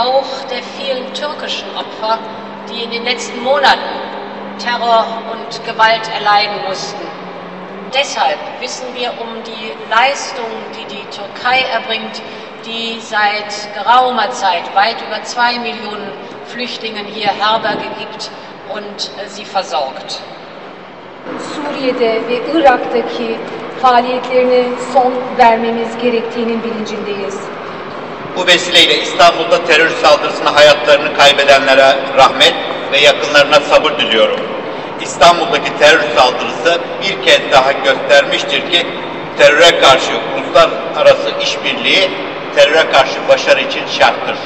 auch der vielen türkischen Opfer, die in den letzten Monaten Terror und Gewalt erleiden mussten. Deshalb wissen wir um die Leistung, die die Türkei erbringt, die seit geraumer Zeit weit über zwei Millionen Flüchtlingen hier Herberge gibt und sie versorgt. Suriye'de ve Irak'taki faaliyetlerine son vermemiz gerektiğinin bilincindeyiz. Bu vesileyle İstanbul'da terör saldırısına hayatlarını kaybedenlere rahmet ve yakınlarına sabır diliyorum. İstanbul'daki terör saldırısı bir kez daha göstermiştir ki teröre karşı uluslararası işbirliği teröre karşı başarı için şarttır.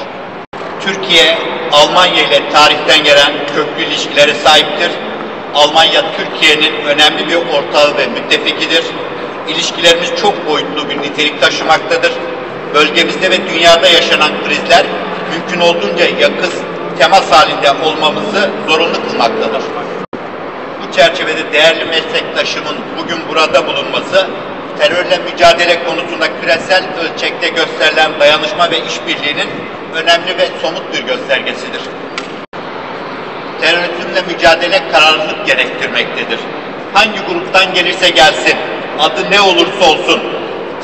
Türkiye, Almanya ile tarihten gelen köklü ilişkilere sahiptir. Almanya, Türkiye'nin önemli bir ortağı ve müttefikidir. İlişkilerimiz çok boyutlu bir nitelik taşımaktadır. Bölgemizde ve dünyada yaşanan krizler mümkün olduğunca yakın temas halinde olmamızı zorunlu kılmaktadır. Bu çerçevede değerli meslektaşımın bugün burada bulunması, terörle mücadele konusunda küresel ölçekte gösterilen dayanışma ve işbirliğinin önemli ve somut bir göstergesidir. Terörizmle mücadele kararlılık gerektirmektedir. Hangi gruptan gelirse gelsin, adı ne olursa olsun,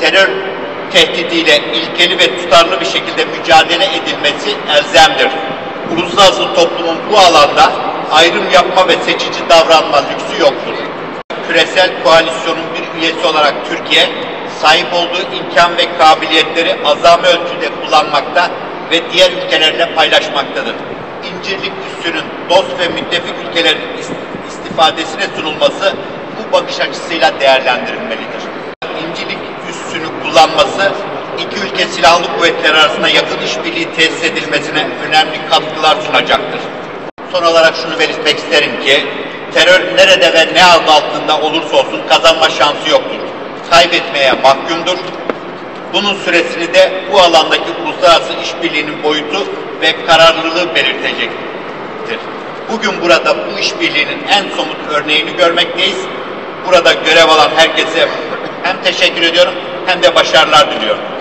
terör tehdidiyle ilkeli ve tutarlı bir şekilde mücadele edilmesi elzemdir. Uluslararası toplumun bu alanda ayrım yapma ve seçici davranma lüksü yoktur. Küresel koalisyonun bir üyesi olarak Türkiye, sahip olduğu imkan ve kabiliyetleri azami ölçüde kullanmakta ve diğer ülkelerle paylaşmaktadır. İncirlik üssünün dost ve müttefik ülkelerin istifadesine sunulması bu bakış açısıyla değerlendirilmelidir. Kullanması iki ülke silahlı kuvvetleri arasında yakın işbirliği tesis edilmesine önemli katkılar sunacaktır. Son olarak şunu belirtmek isterim ki terör nerede ve ne adı altında olursa olsun kazanma şansı yoktur. Kaybetmeye mahkumdur. Bunun süresini de bu alandaki uluslararası işbirliğinin boyutu ve kararlılığı belirtecektir. Bugün burada bu işbirliğinin en somut örneğini görmekteyiz. Burada görev alan herkese hem teşekkür ediyorum hem de başarılar diliyorum.